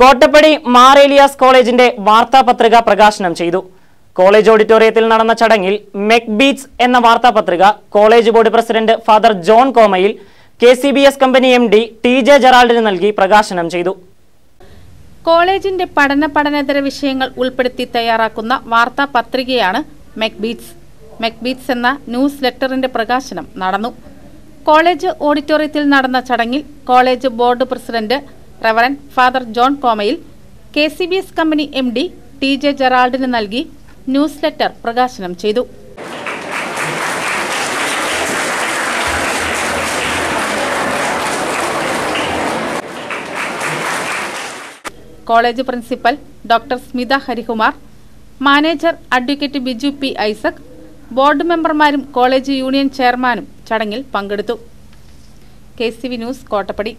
കോട്ടപ്പടി മാറേലിയാസ് കോളേജിന്റെ വാർത്താപത്രിക പ്രകാശനം ചെയ്തു. കോളേജ് ഓഡിറ്റോറിയത്തിൽ നടന്ന ചടങ്ങിൽ മെക് ബീറ്റ്സ് എന്ന വാർത്താപത്രിക college board president father John Komayil K C B S company M D T J ജെറാൾഡിന് നൽകി പ്രകാശനം ചെയ്തു. കോളേജിന്റെ പഠന പഠനേതര വിഷയങ്ങൾ ഉൾപ്പെടുത്തി തയ്യാറാക്കുന്ന വാർത്താപത്രികയാണ് മെക്ബീറ്റ്സ്. മെക്ബീറ്റ്സ് എന്ന ന്യൂസ് ലെറ്ററിന്റെ പ്രകാശനം നടന്നു. കോളേജ് ഓഡിറ്റോറിയത്തിൽ നടന്ന ചടങ്ങിൽ college board president reverend father John Komayil K C B S company M D T J ജെറാൾഡിന് നൽകി ന്യൂസ് ലെറ്റർ പ്രകാശനം ചെയ്തു. College principal doctor Smitha Harikumar manager advocate Biju P Isaac board മെമ്പർമാരും college union ചെയർമാനും ചടങ്ങിൽ പങ്കെടുത്തു. K C V news Kottappadi.